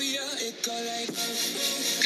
run. It go like.